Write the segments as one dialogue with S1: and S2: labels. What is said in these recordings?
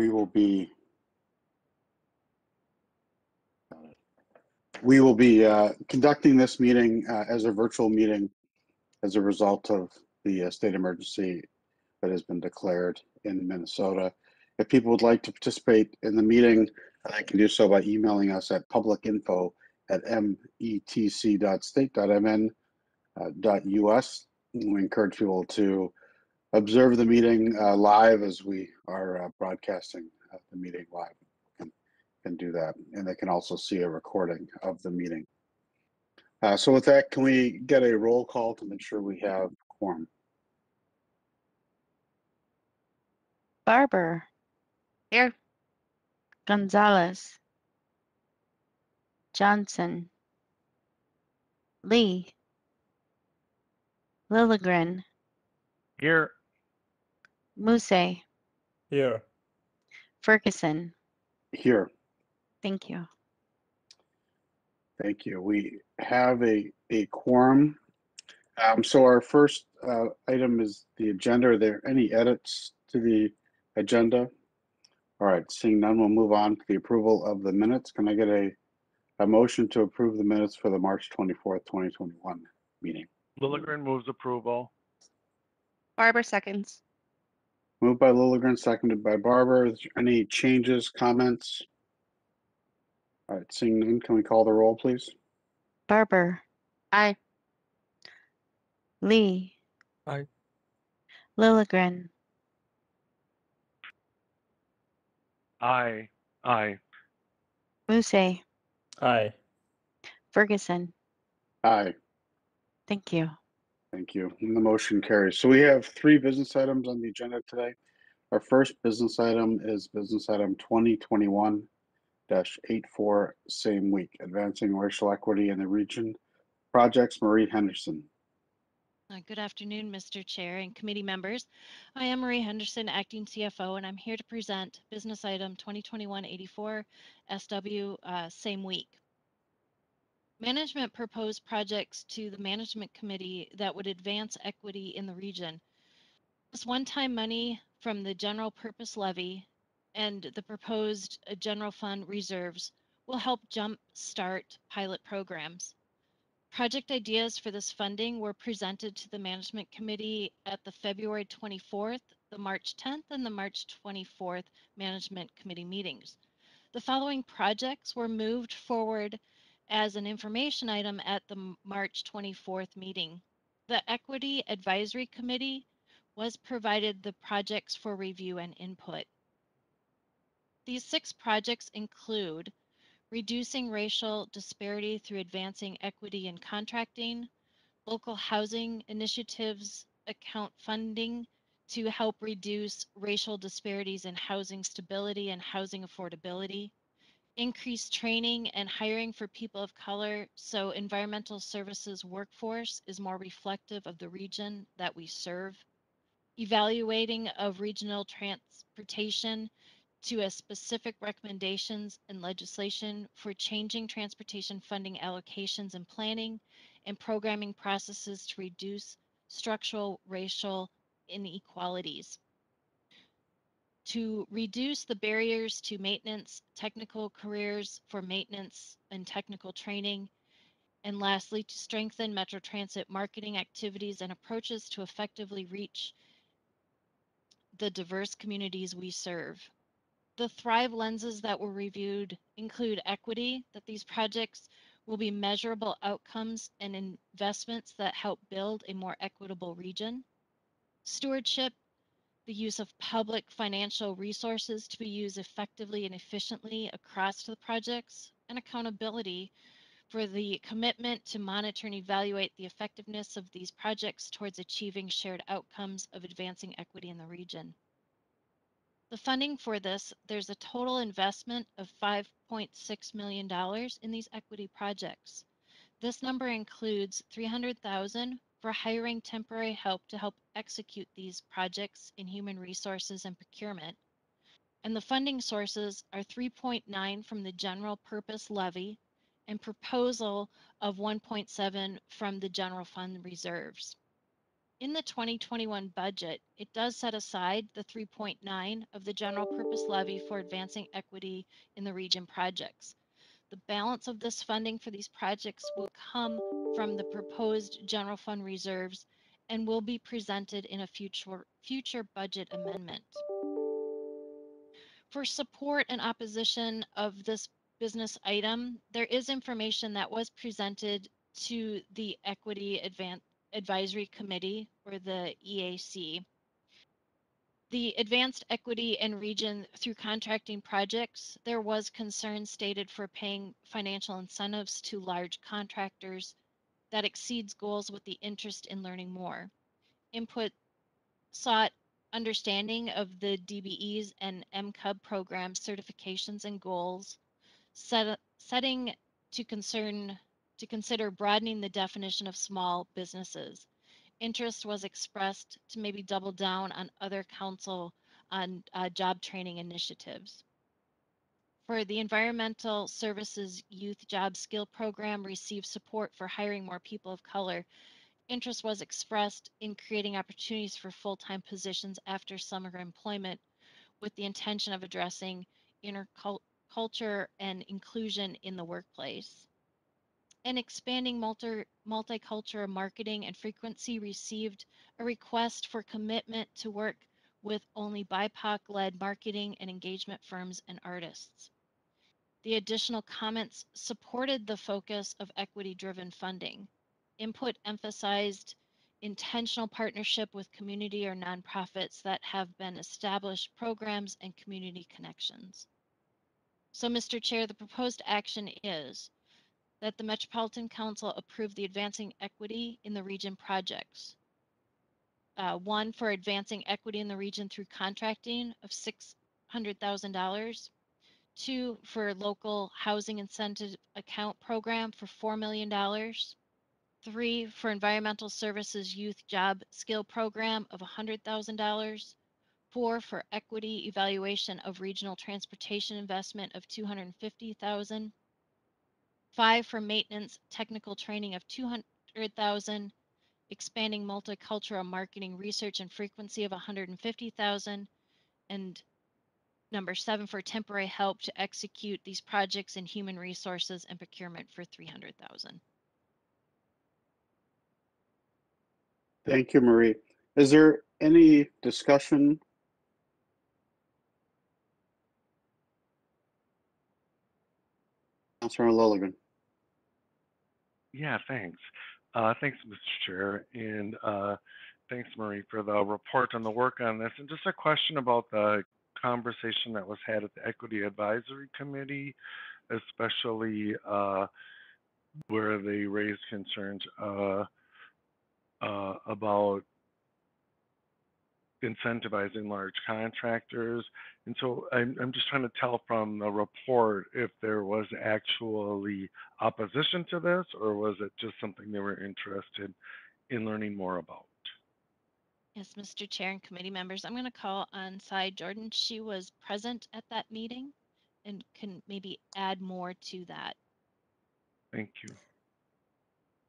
S1: we will be we will be uh, conducting this meeting uh, as a virtual meeting as a result of the uh, state emergency that has been declared in Minnesota. If people would like to participate in the meeting, they can do so by emailing us at publicinfo at metc.state.mn.us. We encourage people to observe the meeting uh, live as we are uh, broadcasting uh, the meeting live. Can, can do that, and they can also see a recording of the meeting. Uh, so with that, can we get a roll call to make sure we have quorum?
S2: Barber.
S3: Here.
S2: Gonzalez. Johnson. Lee. Lilligren.
S4: Here.
S2: Muse.
S4: Here.
S2: Ferguson.
S1: Here,
S2: Thank you.
S1: thank you. We have a, a quorum. Um, so our first uh, item is the agenda. Are there any edits to the agenda? All right, seeing none, we'll move on to the approval of the minutes. Can I get a, a motion to approve the minutes for the March 24th, 2021 meeting?
S4: Lilligren moves approval.
S3: Barber seconds.
S1: Moved by Lilligren, seconded by Barber. Is there Any changes, comments? All right, seeing none, can we call the roll, please?
S2: Barber.
S3: Aye.
S2: Lee.
S4: Aye.
S2: Lilligren.
S4: Aye. Aye.
S2: Muse.
S4: Aye.
S2: Ferguson.
S1: Aye.
S2: Thank you.
S1: Thank you. And the motion carries. So we have three business items on the agenda today. Our first business item is business item twenty twenty-one 84 same week, advancing racial equity in the region. Projects, Marie Henderson.
S5: Uh, Good afternoon, Mr. Chair and committee members. I am Marie Henderson, acting CFO, and I'm here to present business item 2021-84 SW uh, same week. Management proposed projects to the management committee that would advance equity in the region. This one-time money from the general purpose levy and the proposed uh, general fund reserves will help jumpstart pilot programs. Project ideas for this funding were presented to the Management Committee at the February 24th, the March 10th, and the March 24th Management Committee meetings. The following projects were moved forward as an information item at the March 24th meeting. The Equity Advisory Committee was provided the projects for review and input. These six projects include reducing racial disparity through advancing equity in contracting, local housing initiatives account funding to help reduce racial disparities in housing stability and housing affordability, increase training and hiring for people of color so environmental services workforce is more reflective of the region that we serve, evaluating of regional transportation to a specific recommendations and legislation for changing transportation funding allocations and planning and programming processes to reduce structural racial inequalities. To reduce the barriers to maintenance, technical careers for maintenance and technical training. And lastly, to strengthen Metro Transit marketing activities and approaches to effectively reach the diverse communities we serve. The Thrive lenses that were reviewed include equity, that these projects will be measurable outcomes and investments that help build a more equitable region. Stewardship, the use of public financial resources to be used effectively and efficiently across the projects, and accountability for the commitment to monitor and evaluate the effectiveness of these projects towards achieving shared outcomes of advancing equity in the region. The funding for this, there's a total investment of $5.6 million in these equity projects. This number includes 300,000 for hiring temporary help to help execute these projects in human resources and procurement. And the funding sources are 3.9 from the general purpose levy and proposal of 1.7 from the general fund reserves. in the 2021 budget, it does set aside the 3.9 of the general purpose levy for advancing equity in the region projects. The balance of this funding for these projects will come from the proposed general fund reserves and will be presented in a future future budget amendment. For support and opposition of this business item, there is information that was presented to the Equity Advan- Advisory Committee or the EAC. The advanced equity and region through contracting projects, there was concern stated for paying financial incentives to large contractors that exceeds goals with the interest in learning more. Input sought understanding of the DBEs and MCUB program certifications and goals, set, setting to concern to consider broadening the definition of small businesses. Interest was expressed to maybe double down on other council on uh, job training initiatives. For the Environmental Services Youth Job Skill Program, received support for hiring more people of color. Interest was expressed in creating opportunities for full-time positions after summer employment with the intention of addressing interculture and inclusion in the workplace and expanding multi multicultural marketing and frequency received a request for commitment to work with only BIPOC led marketing and engagement firms and artists. The additional comments supported the focus of equity driven funding. Input emphasized intentional partnership with community or nonprofits that have been established programs and community connections. So, Mr. Chair, the proposed action is that the Metropolitan Council approve the Advancing Equity in the Region projects. Uh, one for advancing equity in the region through contracting of $600,000. Two for local housing incentive account program for $4 million. Three for environmental services youth job skill program of $100,000. Four for equity evaluation of regional transportation investment of 250,000 Five for maintenance technical training of 200,000, expanding multicultural marketing research and frequency of 150,000, and number seven for temporary help to execute these projects in human resources and procurement for 300,000.
S1: Thank you, Marie. Is there any discussion? Councilor Lilligren.
S4: Yeah, thanks. Uh, thanks, Mr. Chair, and uh, thanks, Marie, for the report on the work on this. And just a question about the conversation that was had at the Equity Advisory Committee, especially uh, where they raised concerns uh, uh, about incentivizing large contractors. And so I'm, I'm just trying to tell from the report if there was actually opposition to this or was it just something they were interested in learning more about?
S5: Yes, Mr. Chair and committee members, I'm going to call on Cy Jordan. She was present at that meeting and can maybe add more to that.
S4: Thank you.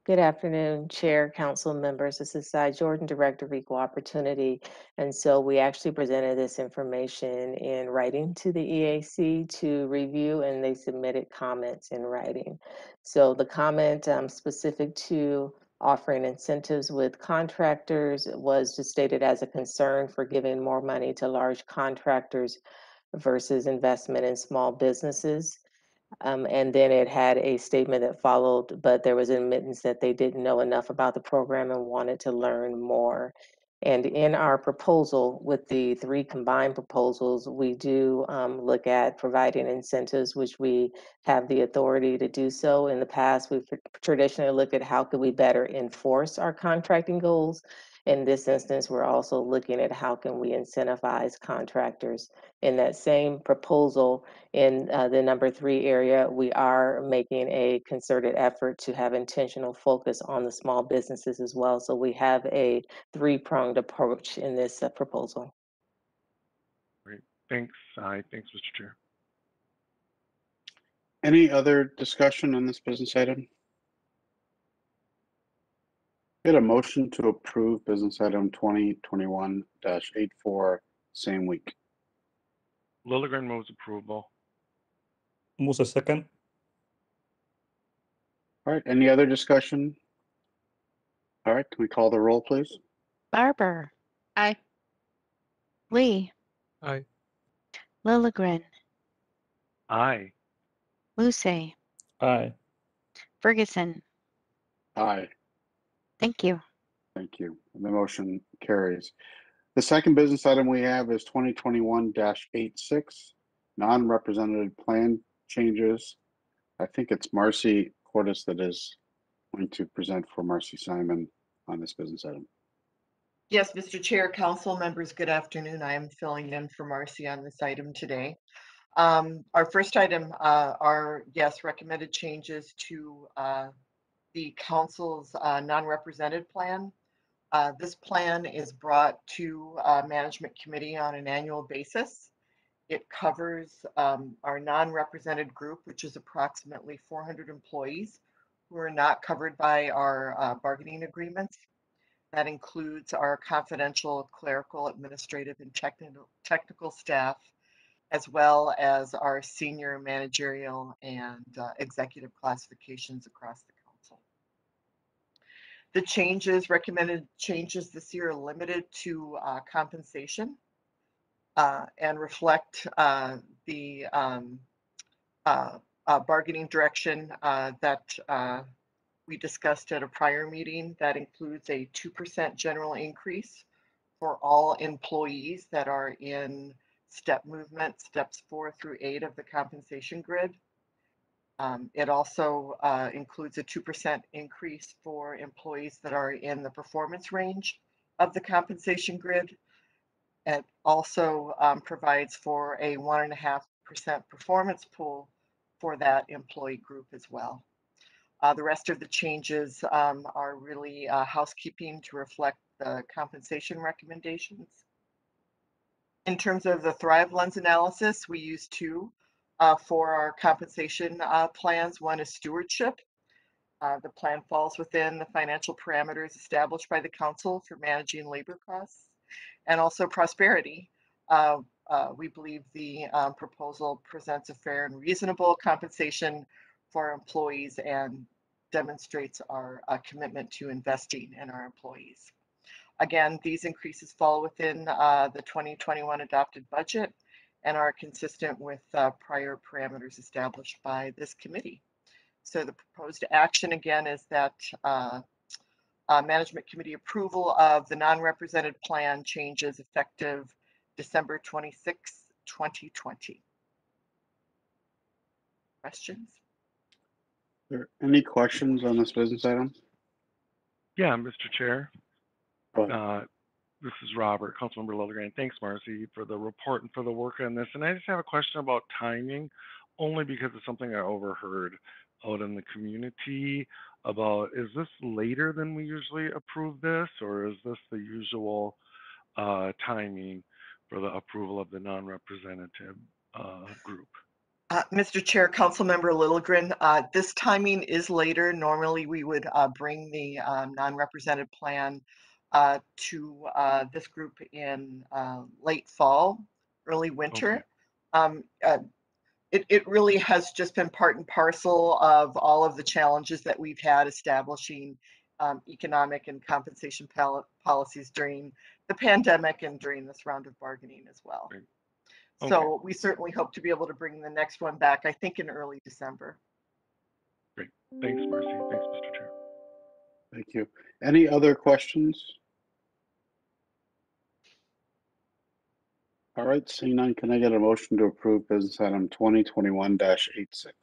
S6: Good afternoon, Chair, Council members. This is Cy Jordan, Director of Equal Opportunity. And so we actually presented this information in writing to the EAC to review, and they submitted comments in writing. So the comment um, specific to offering incentives with contractors was just stated as a concern for giving more money to large contractors versus investment in small businesses. Um, and then it had a statement that followed, but there was admittance that they didn't know enough about the program and wanted to learn more. And in our proposal, with the three combined proposals, we do um, look at providing incentives, which we have the authority to do so. In the past, we've traditionally looked at how could we better enforce our contracting goals. In this instance, we're also looking at how can we incentivize contractors. In that same proposal, in uh, the number three area, we are making a concerted effort to have intentional focus on the small businesses as well. So we have a three-pronged approach in this uh, proposal.
S4: Great. Thanks, Cy. Thanks, Mr. Chair.
S1: Any other discussion on this business item? Get a motion to approve business item twenty twenty-one 84 same week.
S4: Lilligren moves approval.
S7: Muse second.
S1: All right, any other discussion? All right, can we call the roll, please?
S2: Barber,
S3: Aye.
S2: Lee,
S7: Aye.
S2: Lilligren,
S4: Aye.
S2: Muse,
S7: Aye.
S2: Ferguson.
S1: Aye.
S2: Thank you.
S1: Thank you. The motion carries. The second business item we have is twenty twenty-one 86 non-represented plan changes. I think it's Marcy Cordes that is going to present for Marcy Syman on this business item.
S8: Yes, Mr. Chair, council members, good afternoon. I am filling in for Marcy on this item today. Um, Our first item uh, are, yes, recommended changes to uh, the council's uh, non-represented plan. Uh, This plan is brought to uh, Management Committee on an annual basis. It covers um, our non-represented group, which is approximately 400 employees who are not covered by our uh, bargaining agreements. That includes our confidential clerical, administrative, and technical, technical staff, as well as our senior managerial and uh, executive classifications across the. The changes, recommended changes this year are limited to uh, compensation uh, and reflect uh, the um, uh, uh, bargaining direction uh, that we discussed at a prior meeting. That includes a 2% general increase for all employees that are in step movement, steps four through eight of the compensation grid. Um, It also uh, includes a 2% increase for employees that are in the performance range of the compensation grid. It also um, provides for a 1.5% performance pool for that employee group as well. Uh, the rest of the changes um, are really uh, housekeeping to reflect the compensation recommendations. In terms of the Thrive Lens analysis, we use two uh, for our compensation uh, plans. One is stewardship. Uh, the plan falls within the financial parameters established by the council for managing labor costs and also prosperity. Uh, uh, we believe the um, proposal presents a fair and reasonable compensation for employees and demonstrates our uh, commitment to investing in our employees. Again, these increases fall within the 2021 adopted budget and are consistent with uh, prior parameters established by this committee. So the proposed action again is that uh, uh, Management Committee approval of the non-represented plan changes effective December 26, 2020. Questions?
S1: Are there any questions on this business item?
S4: Yeah, Mr. Chair.
S1: Go.
S4: Uh, This is Robert, Councilmember Lilligren. Thanks, Marcy, for the report and for the work on this. And I just have a question about timing, only because it's something I overheard out in the community about, is this later than we usually approve this, or is this the usual uh, timing for the approval of the non-representative uh, group?
S8: Uh, Mr. Chair, Councilmember Lilligren, uh, this timing is later. Normally, we would uh, bring the um, non-represented plan uh, to uh, this group in uh, late fall, early winter. Um, uh, It, it really has just been part and parcel of all of the challenges that we've had establishing um, economic and compensation pal- policies during the pandemic and during this round of bargaining as well.
S4: Great.
S8: So we certainly hope to be able to bring the next one back, I think in early December. Great.
S4: Thanks, Marcy. Thanks, Mr. Chair.
S1: Thank you. Any other questions? All right, seeing none, can I get a motion to approve business item twenty twenty-one 86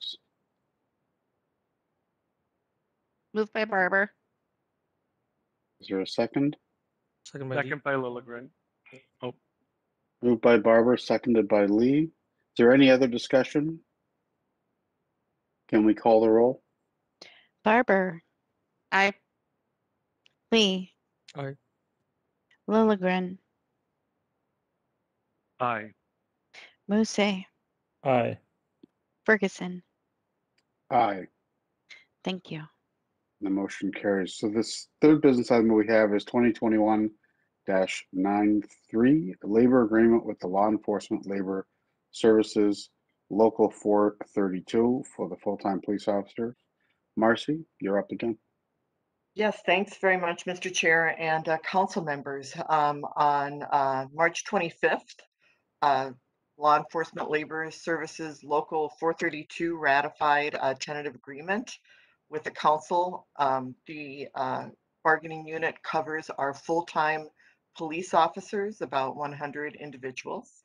S3: Moved by Barber.
S1: Is there a second?
S7: Second by Lee.
S4: Second by Lilligren. Oh.
S1: Moved by Barber, seconded by Lee. Is there any other discussion? Can we call the roll?
S2: Barber,
S3: Aye.
S2: Lee.
S7: Aye.
S2: Lilligren,
S4: Aye.
S2: Muse,
S7: Aye.
S2: Ferguson.
S1: Aye.
S2: Thank you.
S1: The motion carries. So this third business item we have is twenty twenty-one 93 labor agreement with the Law Enforcement Labor Services Local four thirty-two for the full-time police officer. Marcy, you're up again.
S8: Yes, thanks very much, Mr. Chair and uh, council members. Um, On uh, March 25th, uh, Law Enforcement Labor Services Local 432 ratified a tentative agreement with the council. Um, The uh, bargaining unit covers our full-time police officers, about 100 individuals.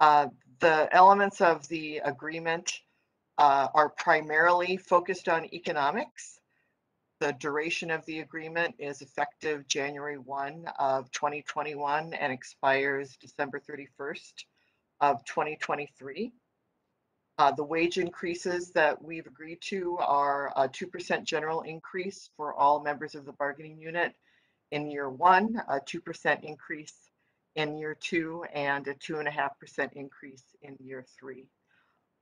S8: Uh, The elements of the agreement uh, are primarily focused on economics. The duration of the agreement is effective January 1 of 2021 and expires December 31st of 2023. Uh, The wage increases that we've agreed to are a 2% general increase for all members of the bargaining unit in year one, a 2% increase in year two, and a 2.5% increase in year three.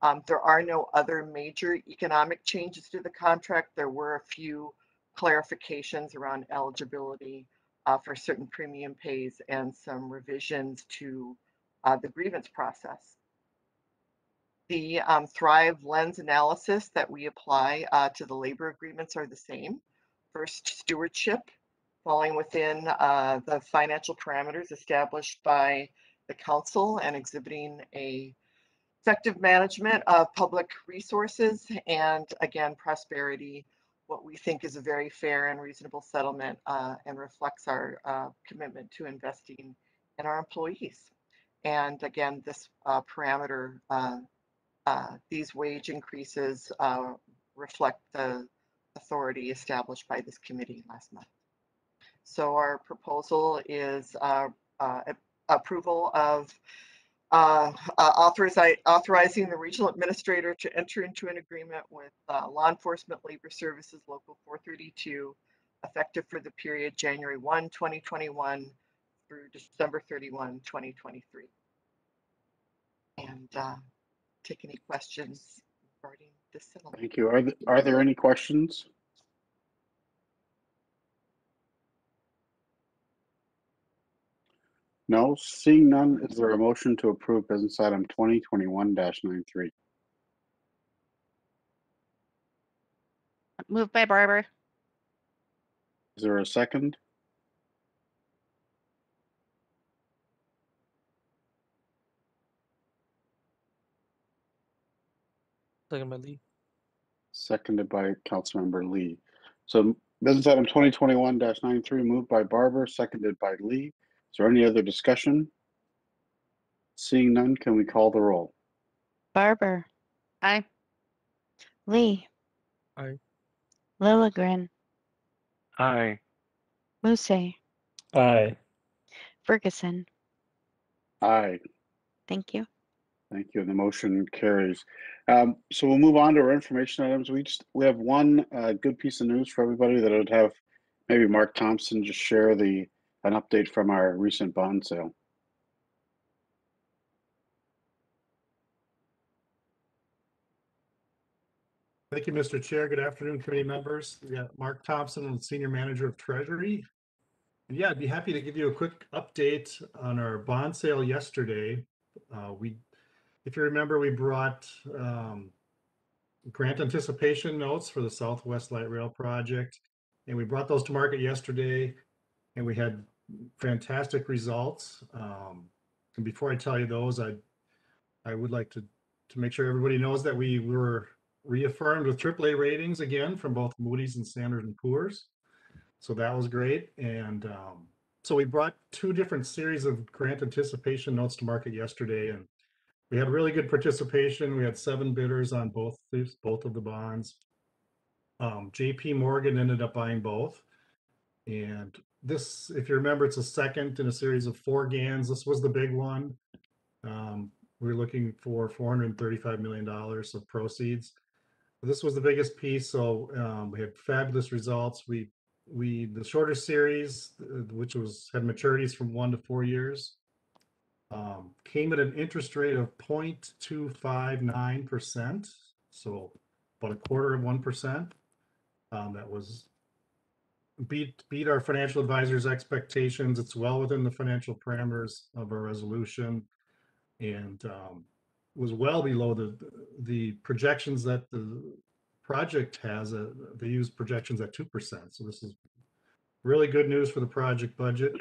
S8: Um, There are no other major economic changes to the contract. There were a few clarifications around eligibility uh, for certain premium pays and some revisions to uh, the grievance process. The um, Thrive lens analysis that we apply uh, to the labor agreements are the same. First, stewardship, falling within uh, the financial parameters established by the council and exhibiting a effective management of public resources and again, prosperity, what we think is a very fair and reasonable settlement uh, and reflects our uh, commitment to investing in our employees. And again, this uh, parameter, uh, uh, these wage increases uh, reflect the authority established by this committee last month. So our proposal is approval of uh, uh, authorizi- authorizing the regional administrator to enter into an agreement with uh, Law Enforcement Labor Services Local 432, effective for the period January 1, 2021 through December 31, 2023. And uh, take any questions regarding this settlement.
S1: Thank you. Are, th- are there any questions? No, seeing none, is there a motion to approve business item twenty twenty-one 93
S3: Moved by Barber.
S1: Is there a second?
S7: Second by Lee.
S1: Seconded by Councilmember Lee. So business item twenty twenty-one 93 moved by Barber, seconded by Lee. Is there any other discussion? Seeing none, can we call the roll?
S2: Barber,
S3: Aye.
S2: Lee.
S7: Aye.
S2: Lilligren,
S4: Aye.
S2: Muse,
S7: Aye.
S2: Ferguson.
S1: Aye.
S2: Thank you.
S1: Thank you. The motion carries. Um, so we'll move on to our information items. We just, we have one, uh, good piece of news for everybody that I would have maybe Mark Thompson just share the, an update from our recent bond sale.
S9: Thank you, Mr. Chair. Good afternoon, committee members. We got Mark Thompson, Senior Manager of Treasury. And yeah, I'd be happy to give you a quick update on our bond sale yesterday. Uh, we, if you remember, we brought um, grant anticipation notes for the Southwest Light Rail project. And we brought those to market yesterday and we had fantastic results. Um, and before I tell you those, I, I would like to, to make sure everybody knows that we were reaffirmed with AAA ratings again from both Moody's and Standard and Poor's. So that was great. And um, so we brought two different series of grant anticipation notes to market yesterday, and we had really good participation. We had seven bidders on both both of the bonds. Um, J.P. Morgan ended up buying both, and this, if you remember, it's a second in a series of four GANs. This was the big one. Um, we we're looking for 435 million dollars of proceeds this was the biggest piece so um, we had fabulous results we we the shorter series uh, which was had maturities from one to four years um, came at an interest rate of 0.259 percent so about a quarter of one percent Um, that was beat, beat our financial advisors' expectations. It's well within the financial parameters of our resolution. And, um, was well below the, the projections that the project has. Uh, they use projections at two percent. So this is really good news for the project budget.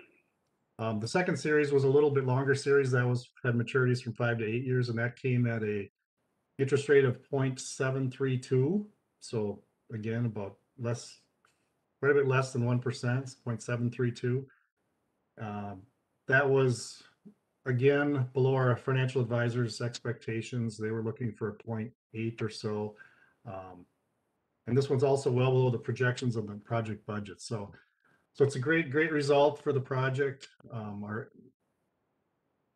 S9: Um, the second series was a little bit longer series that was had maturities from five to eight years, and that came at a interest rate of 0.732. So again, about less, quite a bit less than one percent, 0.732. Um, that was again below our financial advisors' expectations. They were looking for a 0.8 or so. Um, and this one's also well below the projections of the project budget. So so it's a great, great result for the project. Um, our,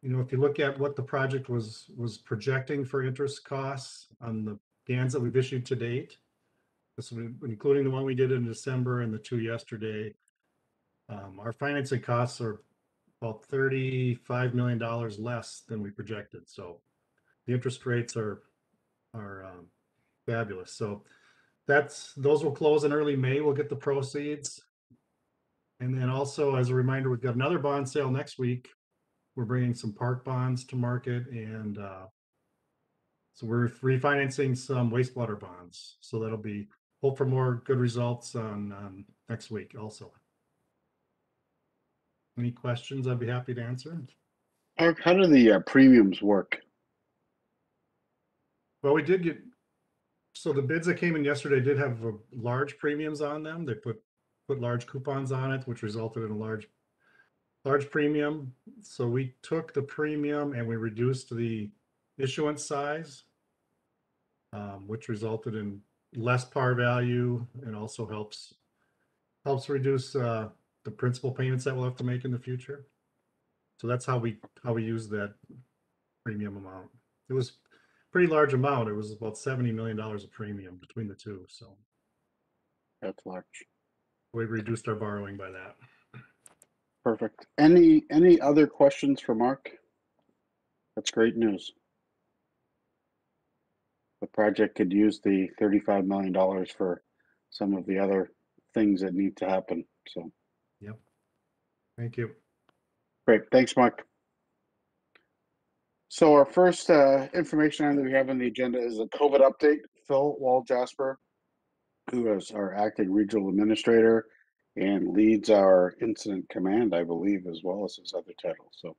S9: you know, if you look at what the project was, was projecting for interest costs on the GANs that we've issued to date, this including the one we did in December and the two yesterday, um, our financing costs are about thirty-five million dollars less than we projected. So the interest rates are, are, um, fabulous. So that's, those will close in early May. We'll get the proceeds. And then also, as a reminder, we've got another bond sale next week. We're bringing some park bonds to market and uh, so we're refinancing some wastewater bonds. So that'll be, hope for more good results on um, next week also. Any questions? I'd be happy to answer.
S1: Mark, how do the uh, premiums work?
S9: Well, we did get, so the bids that came in yesterday did have uh, large premiums on them. They put, put large coupons on it, which resulted in a large, large premium. So we took the premium and we reduced the issuance size, um, which resulted in less par value and also helps, helps reduce, uh, the principal payments that we'll have to make in the future. So that's how we, how we use that premium amount. It was pretty large amount. It was about seventy million dollars of premium between the two, so
S1: That's large.
S9: we reduced our borrowing by that.
S1: Perfect. Any, any other questions for Mark? That's great news. The project could use the thirty-five million dollars for some of the other things that need to happen. So,
S9: Yep. Thank you.
S1: great. Thanks, Mark. So our first uh, information item that we have on the agenda is a COVID update. Phil Walljasper, who is our acting regional administrator and leads our incident command, I believe, as well as his other title. So,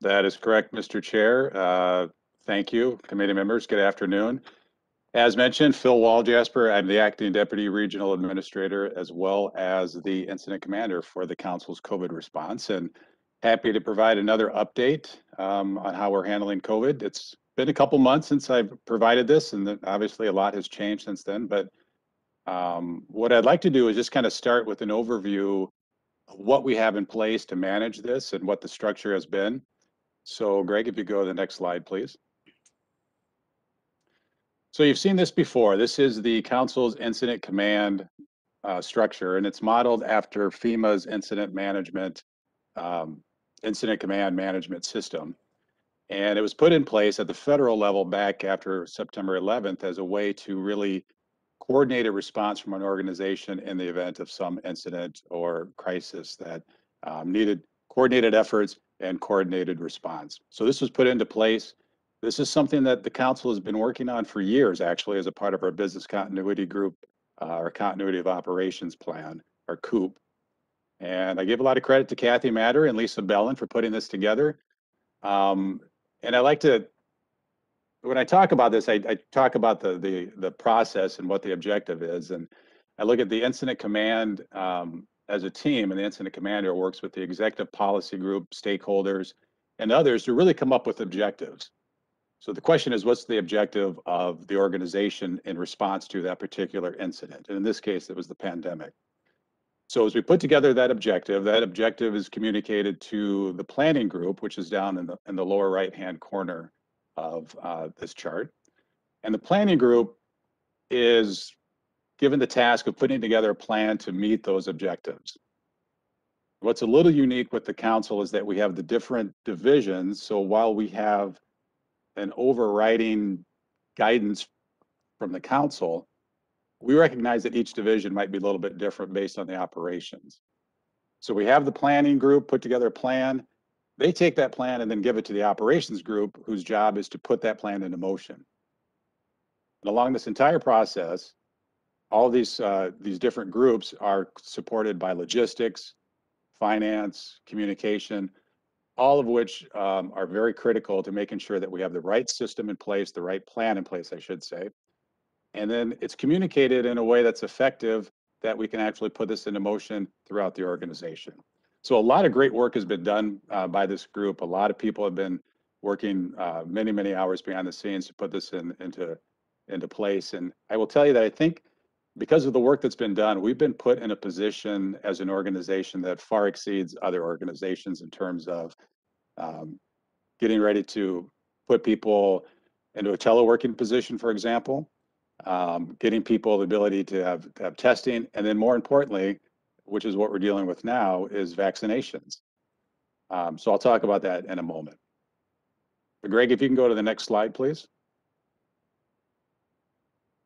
S10: That is correct, Mr. Chair. Uh, Thank you, committee members. Good afternoon. As mentioned, Phil Walljasper, I'm the acting deputy regional administrator as well as the incident commander for the council's COVID response and happy to provide another update um, on how we're handling COVID. It's been a couple months since I've provided this and obviously a lot has changed since then, but um, what I'd like to do is just kind of start with an overview of what we have in place to manage this and what the structure has been. So Greg, if you go to the next slide, please. So you've seen this before. This is the council's incident command uh, structure, and it's modeled after FEMA's incident management, um, incident command management system. And it was put in place at the federal level back after September 11th as a way to really coordinate a response from an organization in the event of some incident or crisis that um, needed coordinated efforts and coordinated response. So this was put into place. This is something that the council has been working on for years, actually, as a part of our business continuity group, uh, our continuity of operations plan, our COOP. And I give a lot of credit to Kathy Matter and Lisa Bellin for putting this together. Um, and I like to, when I talk about this, I, I talk about the, the, the process and what the objective is. And I look at the incident command um, as a team, and the incident commander works with the executive policy group, stakeholders, and others to really come up with objectives. So the question is, what's the objective of the organization in response to that particular incident? And in this case, it was the pandemic. So as we put together that objective, that objective is communicated to the planning group, which is down in the in the lower right-hand corner of uh, this chart. And the planning group is given the task of putting together a plan to meet those objectives. What's a little unique with the council is that we have the different divisions. So while we have an overriding guidance from the council, we recognize that each division might be a little bit different based on the operations. So we have the planning group put together a plan. They take that plan and then give it to the operations group, whose job is to put that plan into motion. And along this entire process, all these uh, these different groups are supported by logistics, finance, communication, all of which um, are very critical to making sure that we have the right system in place, the right plan in place, I should say. And then it's communicated in a way that's effective that we can actually put this into motion throughout the organization. So a lot of great work has been done uh, by this group. A lot of people have been working uh, many, many hours behind the scenes to put this in, into, into place. And I will tell you that I think because of the work that's been done, we've been put in a position as an organization that far exceeds other organizations in terms of um, getting ready to put people into a teleworking position, for example, um, getting people the ability to have, have testing, and then more importantly, which is what we're dealing with now, is vaccinations. Um, so I'll talk about that in a moment. But Greg, if you can go to the next slide, please.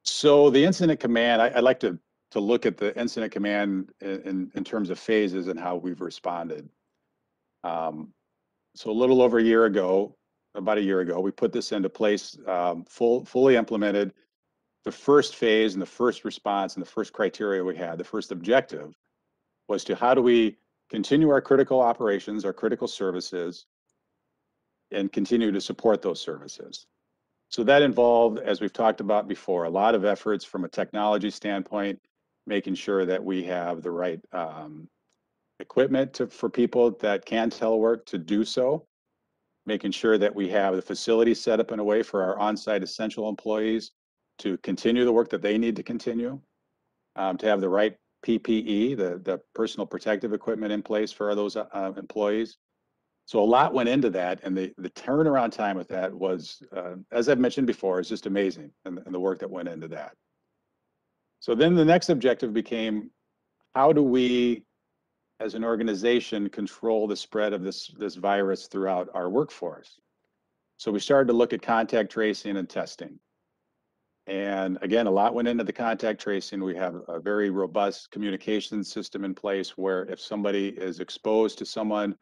S10: So the incident command, I, would like to to look at the incident command in, in, in terms of phases and how we've responded. Um, so a little over a year ago, about a year ago, we put this into place, um, full, fully implemented. The first phase and the first response and the first criteria we had, the first objective was to how do we continue our critical operations, our critical services, and continue to support those services. So that involved, as we've talked about before, a lot of efforts from a technology standpoint, making sure that we have the right um, equipment to, for people that can telework to do so, making sure that we have the facility set up in a way for our on-site essential employees to continue the work that they need to continue, um, to have the right PPE, the, the personal protective equipment in place for those uh, employees, so a lot went into that, and the the turnaround time with that was, uh, as I've mentioned before, is just amazing, and, and the work that went into that. So then the next objective became, how do we, as an organization, control the spread of this this virus throughout our workforce? So we started to look at contact tracing and testing. And again, a lot went into the contact tracing. We have a very robust communication system in place where if somebody is exposed to someone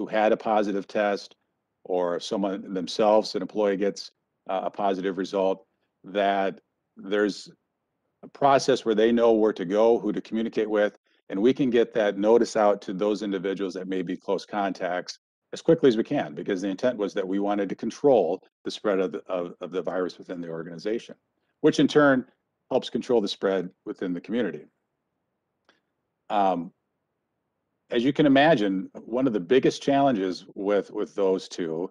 S10: who had a positive test or someone themselves, an employee gets uh, a positive result, that there's a process where they know where to go, who to communicate with, and we can get that notice out to those individuals that may be close contacts as quickly as we can, because the intent was that we wanted to control the spread of the, of, of the virus within the organization, which in turn helps control the spread within the community. Um, as you can imagine, one of the biggest challenges with with those two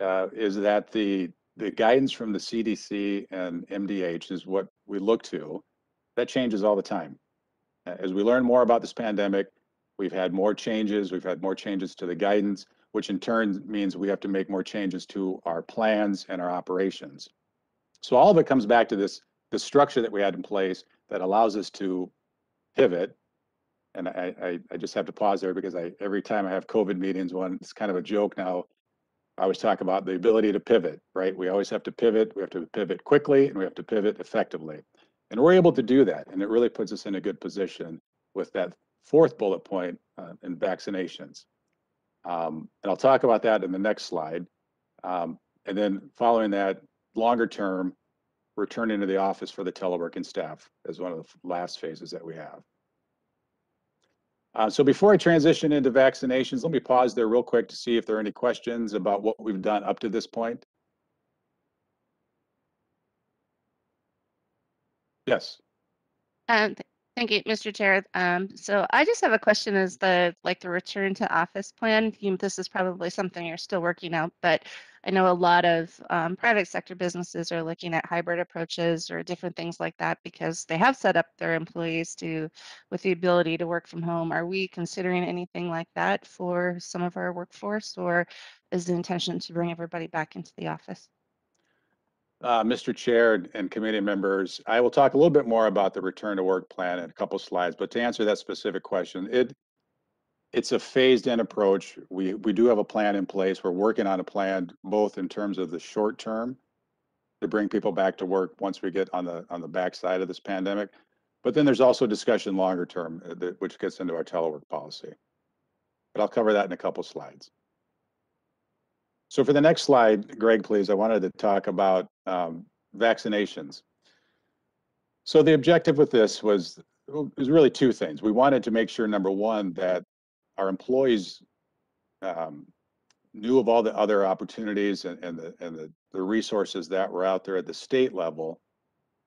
S10: uh, is that the the guidance from the CDC and MDH is what we look to. That changes all the time. As we learn more about this pandemic, we've had more changes. We've had more changes to the guidance, which in turn means we have to make more changes to our plans and our operations. So all of it comes back to this the structure that we had in place that allows us to pivot and I, I, I just have to pause there because I every time I have COVID meetings, one it's kind of a joke now. I always talk about the ability to pivot, right? We always have to pivot. We have to pivot quickly and we have to pivot effectively. And we're able to do that. And it really puts us in a good position with that fourth bullet point uh, in vaccinations. Um, and I'll talk about that in the next slide. Um, and then following that, longer term, returning to the office for the teleworking staff is one of the last phases that we have. Uh, so before I transition into vaccinations, let me pause there real quick to see if there are any questions about what we've done up to this point. Yes.
S3: Um, thank you, Mr. Chair. Um, so I just have a question as the, like the return to office plan. You, this is probably something you're still working out, but I know a lot of um, private sector businesses are looking at hybrid approaches or different things like that because they have set up their employees to with the ability to work from home. Are we considering anything like that for some of our workforce or is the intention to bring everybody back into the office?
S10: Uh, Mr. Chair and committee members, I will talk a little bit more about the return to work plan in a couple slides, but to answer that specific question, it it's a phased in approach. We we do have a plan in place. We're working on a plan both in terms of the short term to bring people back to work once we get on the on the backside of this pandemic. But then there's also discussion longer term, uh, that- which gets into our telework policy. But I'll cover that in a couple slides. So for the next slide, Greg, please, I wanted to talk about um, vaccinations. So the objective with this was, was really two things. We wanted to make sure, number one, that our employees um, knew of all the other opportunities and, and the, and the, the resources that were out there at the state level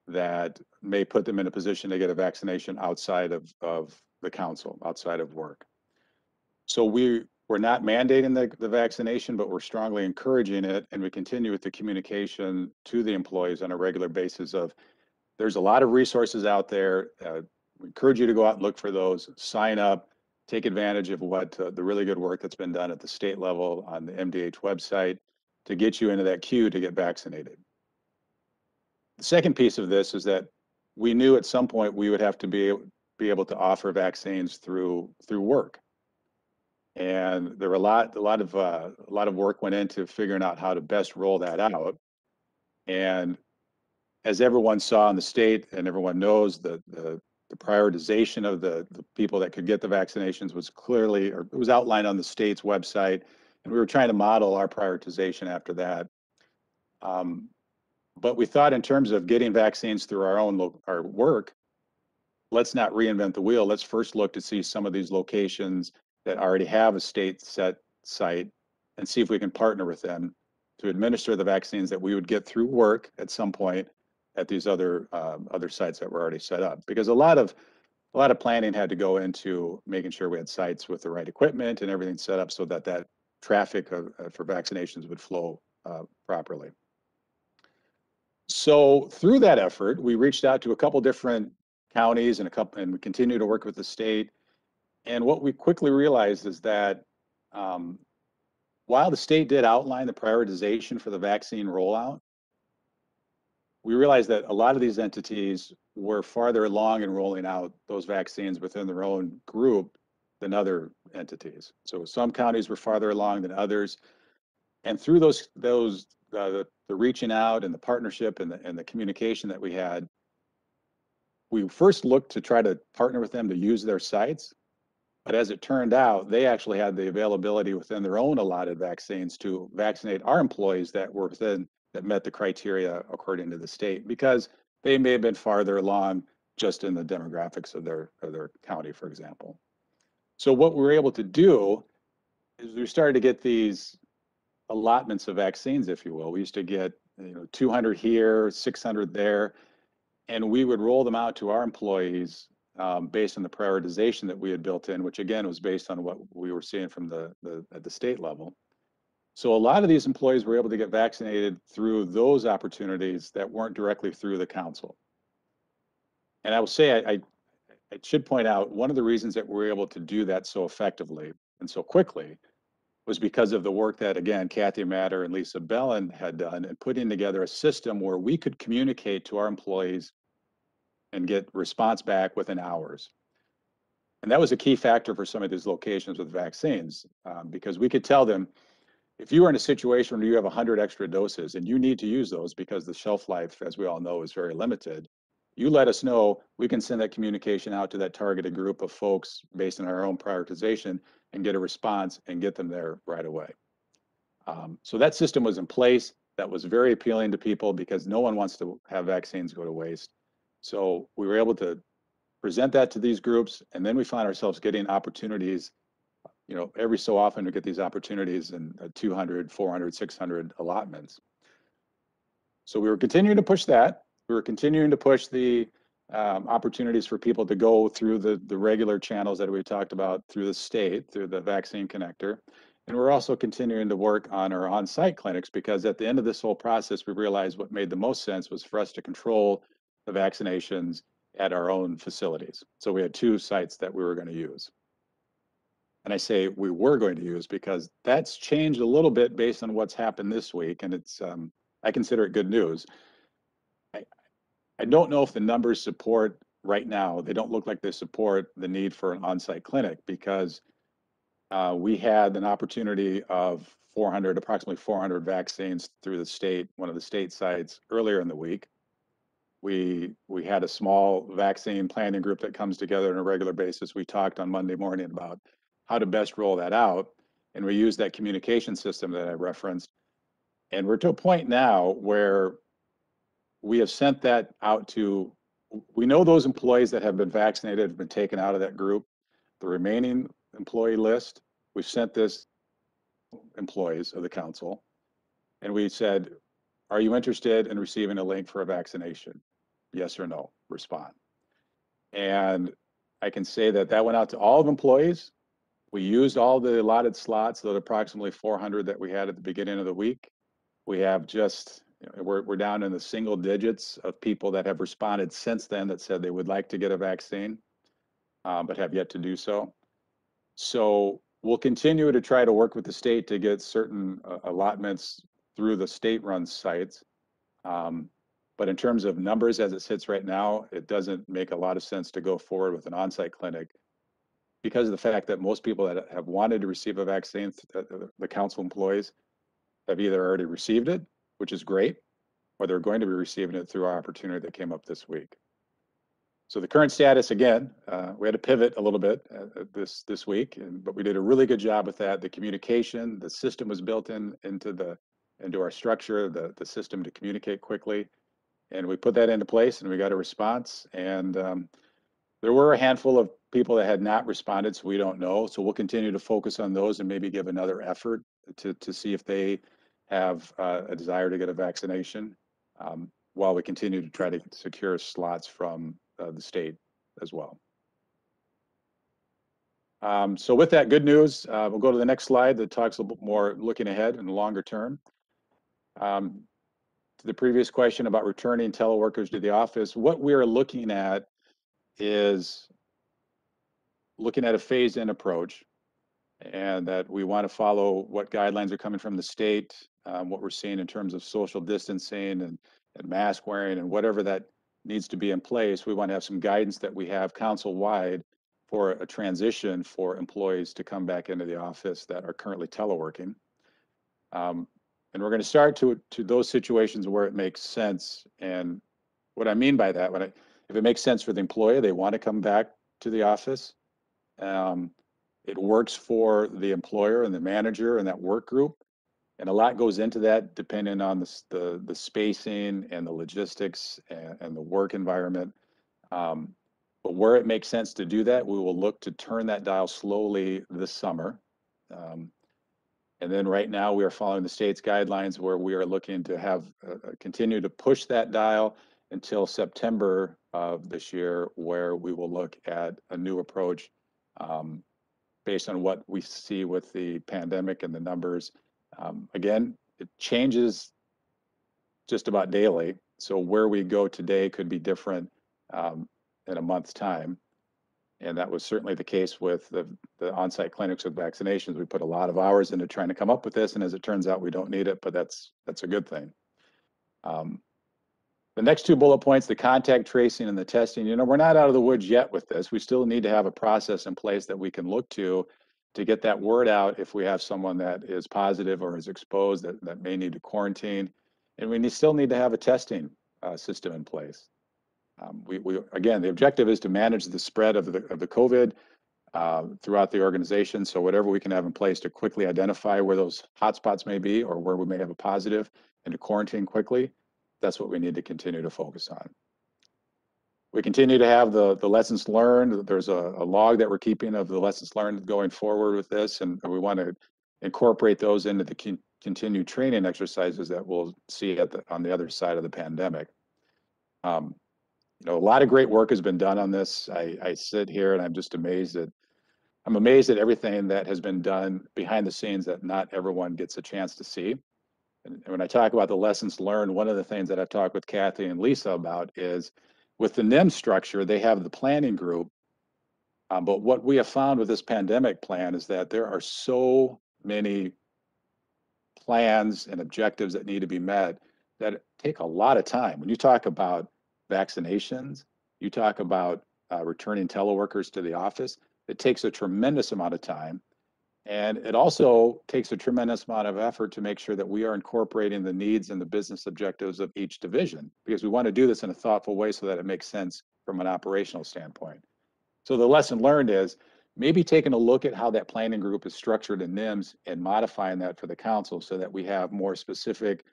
S10: that may put them in a position to get a vaccination outside of, of the council, outside of work. So we, we're not mandating the, the vaccination, but we're strongly encouraging it. And we continue with the communication to the employees on a regular basis of, there's a lot of resources out there. Uh, we encourage you to go out and look for those, sign up, take advantage of what uh, the really good work that's been done at the state level on the MDH website to get you into that queue to get vaccinated. The second piece of this is that we knew at some point we would have to be be able to offer vaccines through through work. And there were a lot a lot of uh, a lot of work went into figuring out how to best roll that out. And as everyone saw in the state and everyone knows the the the prioritization of the, the people that could get the vaccinations was clearly or it was outlined on the state's website and we were trying to model our prioritization after that um, but we thought in terms of getting vaccines through our own lo- our work let's not reinvent the wheel let's first look to see some of these locations that already have a state set site and see if we can partner with them to administer the vaccines that we would get through work at some point at these other um, other sites that were already set up because a lot of a lot of planning had to go into making sure we had sites with the right equipment and everything set up so that that traffic of, uh, for vaccinations would flow uh, properly. So through that effort, we reached out to a couple different counties and a couple, and we continue to work with the state. And what we quickly realized is that um, while the state did outline the prioritization for the vaccine rollout, we realized that a lot of these entities were farther along in rolling out those vaccines within their own group than other entities. So some counties were farther along than others. And through those, those, uh, the, the reaching out and the partnership and the, and the communication that we had, we first looked to try to partner with them to use their sites. But as it turned out, they actually had the availability within their own allotted vaccines to vaccinate our employees that were within that met the criteria according to the state because they may have been farther along just in the demographics of their of their county, for example. So what we were able to do is we started to get these allotments of vaccines, if you will. We used to get you know 200 here, 600 there, and we would roll them out to our employees um, based on the prioritization that we had built in, which again was based on what we were seeing from the, the at the state level. So a lot of these employees were able to get vaccinated through those opportunities that weren't directly through the council. And I will say, I, I, I should point out, one of the reasons that we were able to do that so effectively and so quickly was because of the work that, again, Kathy Matter and Lisa Bellin had done and putting together a system where we could communicate to our employees and get response back within hours. And that was a key factor for some of these locations with vaccines um, because we could tell them, if you are in a situation where you have 100 extra doses and you need to use those because the shelf life, as we all know, is very limited, you let us know. We can send that communication out to that targeted group of folks based on our own prioritization and get a response and get them there right away. Um, so that system was in place. That was very appealing to people because no one wants to have vaccines go to waste. So we were able to present that to these groups, and then we find ourselves getting opportunities you know, every so often we get these opportunities in uh, 200, 400, 600 allotments. So we were continuing to push that. We were continuing to push the um, opportunities for people to go through the, the regular channels that we talked about through the state, through the vaccine connector. And we're also continuing to work on our on-site clinics because at the end of this whole process, we realized what made the most sense was for us to control the vaccinations at our own facilities. So we had two sites that we were going to use. And I say we were going to use because that's changed a little bit based on what's happened this week. And it's, um, I consider it good news. I, I don't know if the numbers support right now, they don't look like they support the need for an on-site clinic because uh, we had an opportunity of 400, approximately 400 vaccines through the state, one of the state sites earlier in the week. We, we had a small vaccine planning group that comes together on a regular basis. We talked on Monday morning about how to best roll that out. And we used that communication system that I referenced. And we're to a point now where we have sent that out to, we know those employees that have been vaccinated have been taken out of that group. The remaining employee list, we've sent this employees of the council. And we said, are you interested in receiving a link for a vaccination? Yes or no, respond. And I can say that that went out to all of employees. We used all the allotted slots, the approximately 400 that we had at the beginning of the week. We have just, we're, we're down in the single digits of people that have responded since then that said they would like to get a vaccine, uh, but have yet to do so. So we'll continue to try to work with the state to get certain uh, allotments through the state-run sites. Um, but in terms of numbers as it sits right now, it doesn't make a lot of sense to go forward with an on-site clinic because of the fact that most people that have wanted to receive a vaccine, the, the council employees have either already received it, which is great, or they're going to be receiving it through our opportunity that came up this week. So the current status, again, uh, we had to pivot a little bit uh, uh, this this week, and, but we did a really good job with that. The communication, the system was built in into the into our structure, the the system to communicate quickly, and we put that into place, and we got a response. And um, there were a handful of people that had not responded, so we don't know. So we'll continue to focus on those and maybe give another effort to to see if they have uh, a desire to get a vaccination, um, while we continue to try to secure slots from uh, the state as well. Um, so with that good news, uh, we'll go to the next slide that talks a little bit more looking ahead and longer term. Um, to the previous question about returning teleworkers to the office, what we are looking at is looking at a phased-in approach and that we want to follow what guidelines are coming from the state, um, what we're seeing in terms of social distancing and, and mask wearing and whatever that needs to be in place. We want to have some guidance that we have council-wide for a transition for employees to come back into the office that are currently teleworking. Um, and we're going to start to to those situations where it makes sense. And what I mean by that, when I, if it makes sense for the employer, they want to come back to the office. Um, it works for the employer and the manager and that work group. And a lot goes into that depending on the, the, the spacing and the logistics and, and the work environment. Um, but where it makes sense to do that, we will look to turn that dial slowly this summer. Um, and then right now, we are following the state's guidelines where we are looking to have, uh, uh, continue to push that dial until September of this year, where we will look at a new approach um, based on what we see with the pandemic and the numbers. Um, again, it changes just about daily. So where we go today could be different um, in a month's time. And that was certainly the case with the, the on-site clinics with vaccinations. We put a lot of hours into trying to come up with this, and as it turns out, we don't need it, but that's that's a good thing. Um, the next two bullet points, the contact tracing and the testing, you know, we're not out of the woods yet with this. We still need to have a process in place that we can look to to get that word out if we have someone that is positive or is exposed that, that may need to quarantine. And we need, still need to have a testing uh, system in place. Um, we, we, again, the objective is to manage the spread of the, of the COVID uh, throughout the organization. So whatever we can have in place to quickly identify where those hotspots may be or where we may have a positive and to quarantine quickly, that's what we need to continue to focus on. We continue to have the, the lessons learned. There's a, a log that we're keeping of the lessons learned going forward with this, and we want to incorporate those into the con- continued training exercises that we'll see at the, on the other side of the pandemic. Um, you know, a lot of great work has been done on this. I, I sit here and I'm just amazed at, I'm amazed at everything that has been done behind the scenes that not everyone gets a chance to see. And when I talk about the lessons learned, one of the things that I've talked with Kathy and Lisa about is with the NIMS structure, they have the planning group. Um, but what we have found with this pandemic plan is that there are so many plans and objectives that need to be met that take a lot of time. When you talk about vaccinations, you talk about uh, returning teleworkers to the office, it takes a tremendous amount of time. And it also takes a tremendous amount of effort to make sure that we are incorporating the needs and the business objectives of each division because we want to do this in a thoughtful way so that it makes sense from an operational standpoint. So the lesson learned is maybe taking a look at how that planning group is structured in NIMS and modifying that for the council so that we have more specific,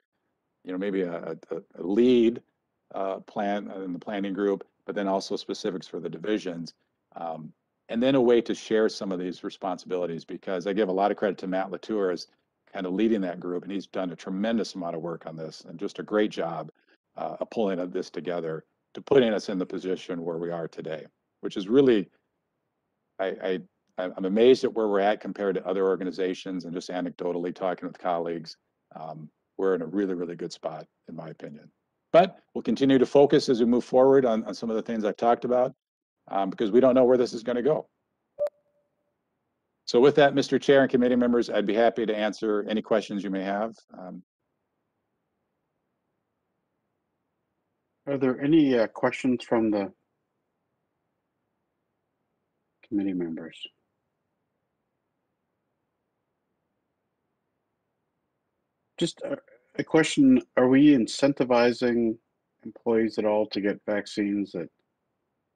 S10: you know, maybe a, a, a lead uh, plan in the planning group, but then also specifics for the divisions. Um, and then a way to share some of these responsibilities because I give a lot of credit to Matt Latour as kind of leading that group, and he's done a tremendous amount of work on this and just a great job uh, of pulling this together to putting us in the position where we are today, which is really, I, I I'm amazed at where we're at compared to other organizations and just anecdotally talking with colleagues. Um, we're in a really, really good spot, in my opinion. But we'll continue to focus as we move forward on, on some of the things I've talked about um, because we don't know where this is going to go. So with that, Mr. Chair and committee members, I'd be happy to answer any questions you may have. Um,
S1: Are there any uh, questions from the committee members? Just a, a question, are we incentivizing employees at all to get vaccines that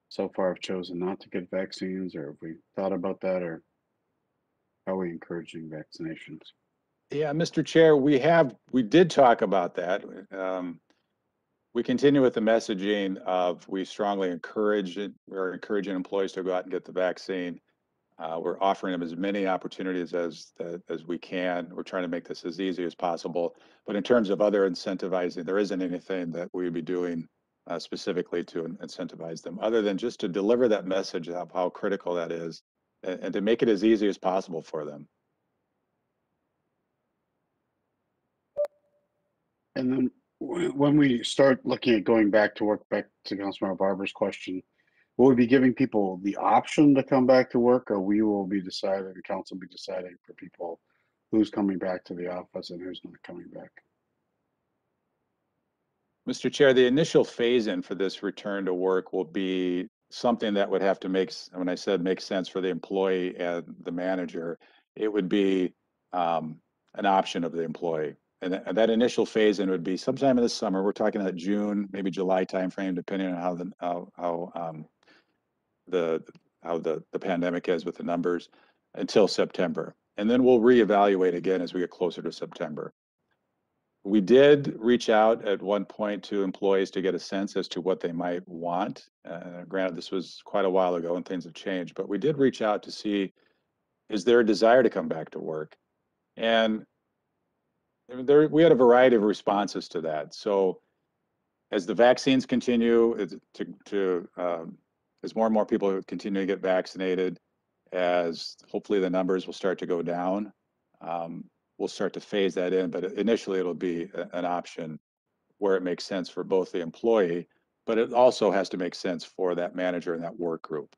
S1: so far have chosen not to get vaccines, or have we thought about that, or how are we encouraging vaccinations?
S10: Yeah, Mr. Chair, we have, we did talk about that. Um, we continue with the messaging of we strongly encourage it. We're encouraging employees to go out and get the vaccine. Uh, we're offering them as many opportunities as as we can. We're trying to make this as easy as possible. But in terms of other incentivizing, there isn't anything that we would be doing uh, specifically to incentivize them, other than just to deliver that message of how critical that is, and, and to make it as easy as possible for them.
S1: And then when we start looking at going back to work, back to Councilmember Barber's question, will we be giving people the option to come back to work, or we will be deciding, the council will be deciding for people who's coming back to the office and who's not coming back?
S10: Mr. Chair, the initial phase-in for this return to work will be something that would have to make, when I said make sense for the employee and the manager, it would be um, an option of the employee. And that, and that initial phase-in would be sometime in the summer. We're talking about June, maybe July timeframe, depending on how the, how, how um, the, how the, the pandemic is with the numbers until September. And then we'll reevaluate again as we get closer to September. We did reach out at one point to employees to get a sense as to what they might want. Uh, granted, this was quite a while ago and things have changed, but we did reach out to see, is there a desire to come back to work? And there, we had a variety of responses to that. So as the vaccines continue to, to um, as more and more people continue to get vaccinated, as hopefully the numbers will start to go down, um, we'll start to phase that in. But initially, it'll be an option where it makes sense for both the employee, but it also has to make sense for that manager and that work group.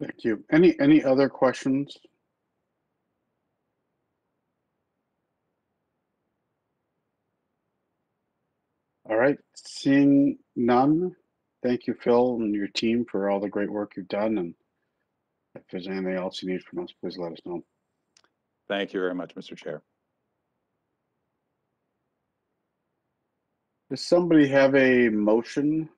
S1: Thank you. Any, any other questions? All right, seeing none, thank you, Phil, and your team for all the great work you've done, and if there's anything else you need from us, please let us know.
S10: Thank you very much, Mr. Chair.
S1: Does somebody have a motion?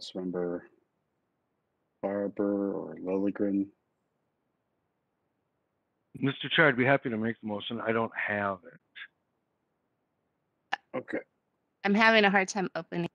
S1: Councilmember Barber or Lilligren?
S4: Mr. Chair, I'd be happy to make the motion. I don't have it.
S1: Okay,
S3: I'm having a hard time opening.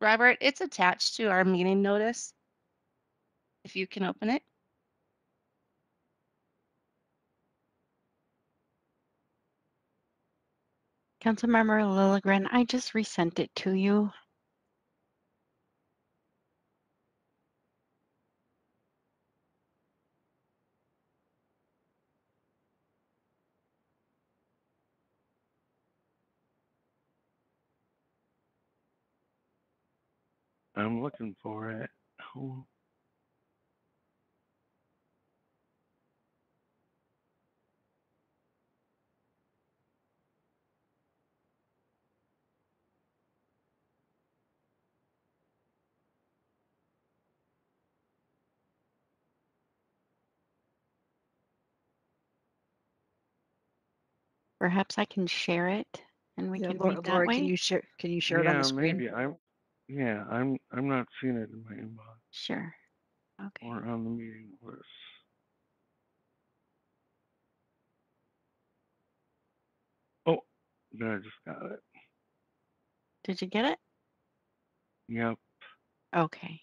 S3: Robert, it's attached to our meeting notice. If you can open it.
S2: Councilmember Lilligren, I just resent it to you.
S4: I'm looking for it. Oh,
S2: Perhaps I can share it and we
S11: Yeah,
S2: can
S11: Laura,
S2: read that
S11: Laura, can
S2: way.
S11: you share, can you share it on
S4: yeah,
S11: the screen?
S4: maybe I'm. Yeah, I'm. I'm not seeing it in my inbox
S2: Sure. Okay.
S4: or on the meeting list. Oh, there, I just got it.
S2: Did you get it?
S4: Yep.
S2: Okay.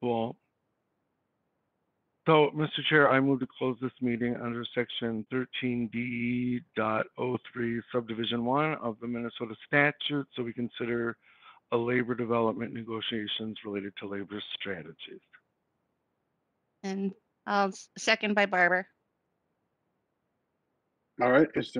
S4: Cool. So, Mr. Chair, I move to close this meeting under section thirteen D dot oh three subdivision one of the Minnesota statute, so we consider a labor development negotiations related to labor strategies.
S3: And I'll s- second by Barber.
S1: All right, is there